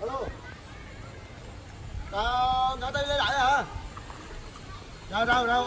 alo. À, ngã tay lên lại hả? Rồi rồi rồi